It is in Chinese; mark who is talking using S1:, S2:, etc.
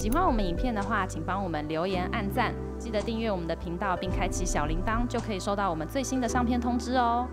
S1: 喜欢我们影片的话请帮我们留言按赞记得订阅我们的频道并开启小铃铛就可以收到我们最新的上片通知哦。